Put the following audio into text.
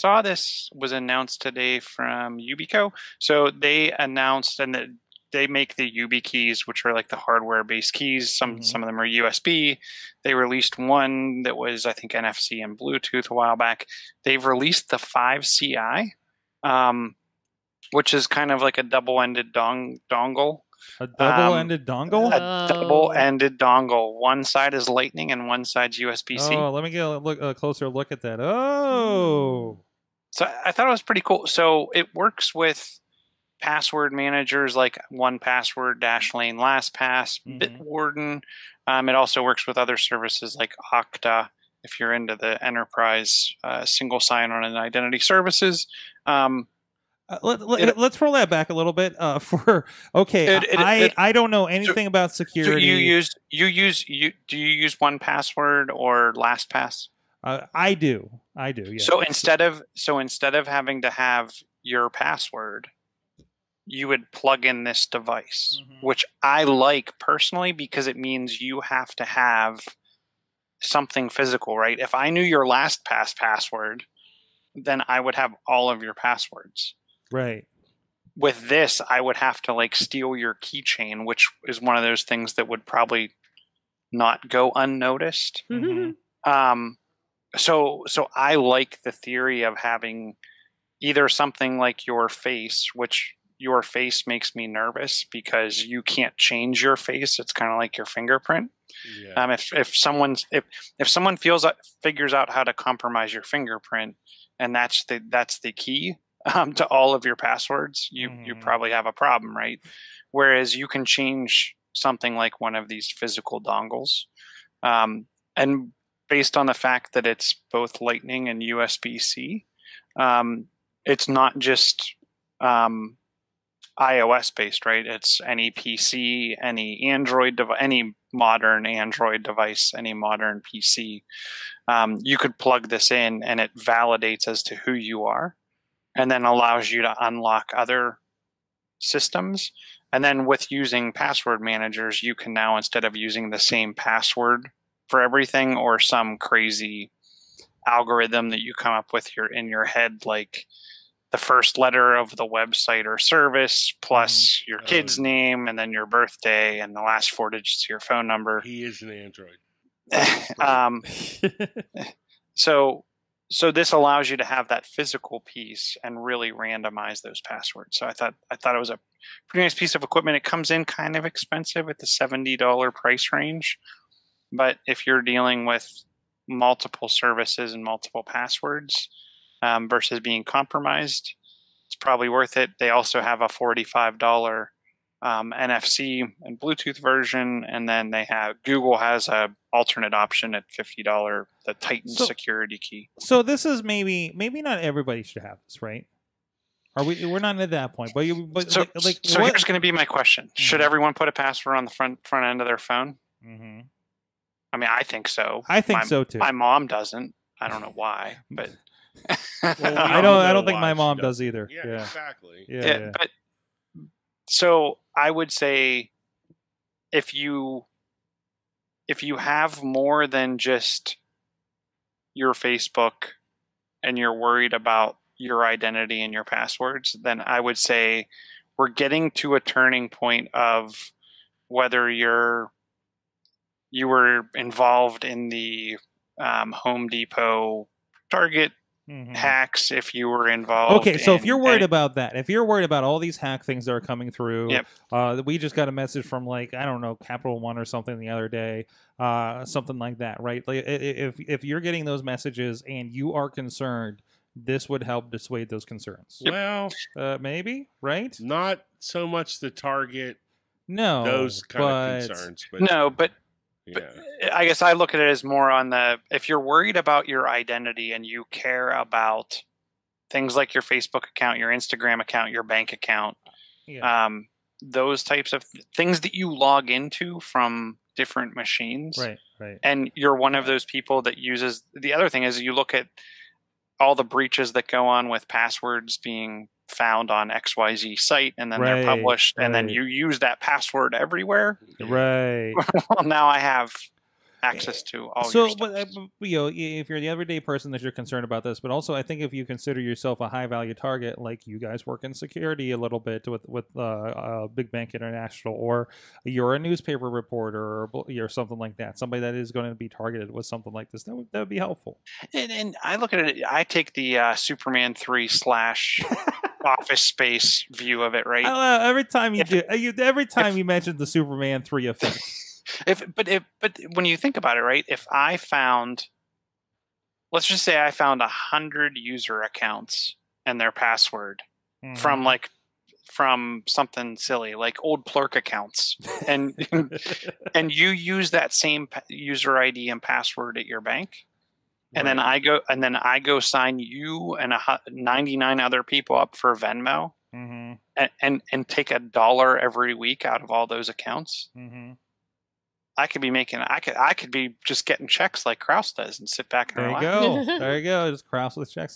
saw this was announced today from Yubico. So they announced and that they make the YubiKeys, which are like the hardware based keys. Some Mhm. some of them are USB. They released one that was I think NFC and Bluetooth a while back. They've released the five CI, um, which is kind of like a double ended dong- dongle. A double-ended dongle. A double ended dongle. One side is Lightning and one side's USB C. Oh, let me get a look a closer look at that. Oh, So I thought it was pretty cool. So it works with password managers like 1Password, Dashlane, LastPass, Mhm. Bitwarden. Um, it also works with other services like Okta. If you're into the enterprise uh, single sign-on and identity services, um, Uh, let, let, It- let's roll that back a little bit. Uh, for okay, It- it- I it- I don't know anything about so security. you use you use you do you use 1Password or LastPass? Uh, I do, I do. Yeah. So instead of so instead of having to have your password, you would plug in this device, Mhm. which I like personally because it means you have to have something physical, right? If I knew your LastPass password, then I would have all of your passwords. right. With this, I would have to like steal your keychain, which is one of those things that would probably not go unnoticed Mhm. um so so i like the theory of having either something like your face which your face makes me nervous because you can't change your face it's kind of like your fingerprint Yeah. um if if someone's if if someone feels out, figures out how to compromise your fingerprint and that's the that's the key um, to all of your passwords you you Mhm. probably have a problem right whereas you can change something like one of these physical dongles um, and based on the fact that it's both lightning and usb-c um, it's not just um, ios based right? It's any pc any android device any modern android device any modern pc um, you could plug this in and it validates as to who you are and then allows you to unlock other systems. And then with using password managers you can now instead of using the same password for everything or some crazy algorithm that you come up with your in your head like the first letter of the website or service plus your Oh, kid's name and then your birthday and the last four digits of your phone number. He is an android. um, so so this allows you to have that physical piece and really randomize those passwords. So i thought i thought it was a pretty nice piece of equipment. It comes in kind of expensive at the $70 price range but if you're dealing with multiple services and multiple passwords um, versus being compromised it's probably worth it they also have a $45 um, NFC and Bluetooth version, and then they have Google has a alternate option at fifty dollar the Titan So- security key. so this is maybe maybe not everybody should have this, right? Are we? We're not at that point, but you. But So, like, like so what? here's going to be my question: Should Mhm. everyone put a password on the front front end of their phone? Mhm. I mean, I think so. I think my, so too. My mom doesn't. I don't know why, but Well, we I don't. I don't think my mom does. does either. Yeah, Yeah. exactly. Yeah. yeah, yeah. but so I would say if you if you have more than just your Facebook and you're worried about your identity and your passwords, then I would say we're getting to a turning point of whether you're you were involved in the um, Home Depot Target Mhm. hacks, if you were involved. Okay, so if you're worried any- about that, if you're worried about all these hack things that are coming through, Yep. uh, we just got a message from like I don't know Capital One or something the other day, uh, something like that, right? Like i- i- if if you're getting those messages and you are concerned, this would help dissuade those concerns. Well, Uh, maybe, right? not so much the target No, those kind but of concerns, but no, but yeah, I guess I look at it as more on the if you're worried about your identity and you care about things like your Facebook account, your Instagram account, your bank account, yeah, um, those types of things that you log into from different machines, right, right. and you're one of those people that uses the other thing is you look at all the breaches that go on with passwords being found on XYZ site and then Right, they're published and then you use that password everywhere. Right. well now I have access to all so, your but, uh, stuff. but, you know, if you're the everyday person that you're concerned about this, but also I think if you consider yourself a high value target, like you guys work in security a little bit with with uh, uh, Big Bank International, or you're a newspaper reporter or, or something like that, somebody that is going to be targeted with something like this, that would that would be helpful. And, and I look at it. I take the uh, Superman three slash Office Space view of it, right? Uh, every time you If- do, uh, you, every time if- you mention the Superman three effect, if but if but when you think about it, right? If I found, let's just say I found a hundred user accounts and their password from Mhm. like from something silly like old Plurk accounts, and and you use that same user ID and password at your bank, and then I go and then I go sign you and a 99 other people up for Venmo Mhm, and, and and take a dollar every week out of all those accounts. mhm. I could be making I could I could be just getting checks like Kraus does and sit back and There you relax. go. there you go. Just cross with checks.